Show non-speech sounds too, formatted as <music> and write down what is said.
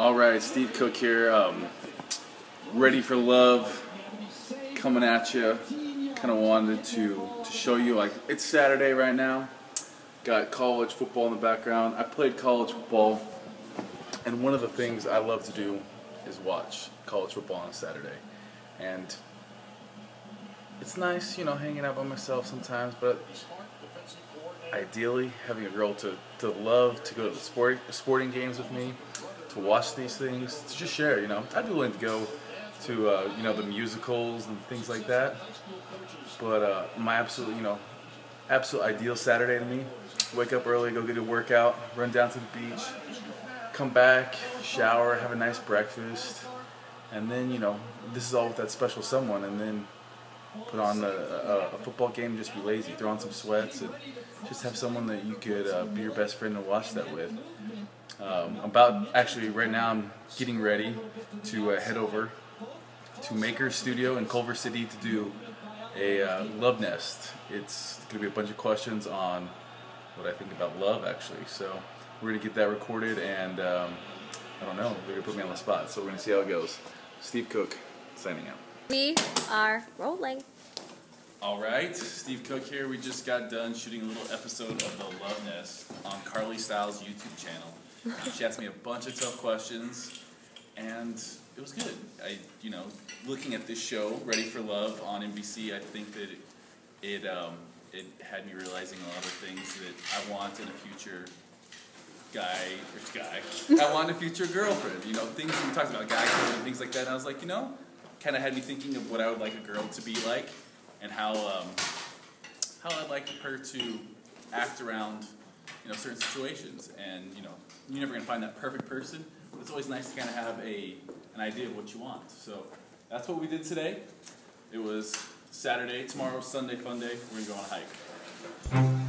All right, Steve Cook here. Um, ready for love, coming at you. Kind of wanted to to show you like it's Saturday right now. Got college football in the background. I played college football, and one of the things I love to do is watch college football on a Saturday, and it's nice, you know, hanging out by myself sometimes, but ideally having a girl to, to love, to go to the sport, sporting games with me, to watch these things, to just share, you know. I'd be willing to go to, uh, you know, the musicals and things like that. But uh, my absolute, you know, absolute ideal Saturday to me, wake up early, go get a workout, run down to the beach, come back, shower, have a nice breakfast, and then, you know, this is all with that special someone, and then put on a, a, a, football game, just be lazy, throw on some sweats, and just have someone that you could uh, be your best friend and watch that with. Um, about actually right now, I'm getting ready to uh, head over to Maker Studio in Culver City to do a uh, love nest. It's going to be a bunch of questions on what I think about love, actually. So we're going to get that recorded, and um, I don't know, they're going to put me on the spot, so we're going to see how it goes. Steve Cook, signing out. We are rolling. All right, Steve Cook here. We just got done shooting a little episode of The Love Nest on Carlie Stylez' YouTube channel. <laughs> she asked me a bunch of tough questions, and it was good. I, you know, looking at this show, Ready for Love on NBC, I think that it, it, um, it had me realizing a lot of things that I want in a future guy or guy. I want a future girlfriend. You know, things we talked about guy and things like that. And I was like, you know, kind of had me thinking of what I would like a girl to be like, and how um, how I'd like her to act around know certain situations. And you know, you're never gonna find that perfect person, but it's always nice to kind of have a an idea of what you want. So that's what we did today. It was Saturday. Tomorrow's Sunday fun day. We're gonna go on a hike.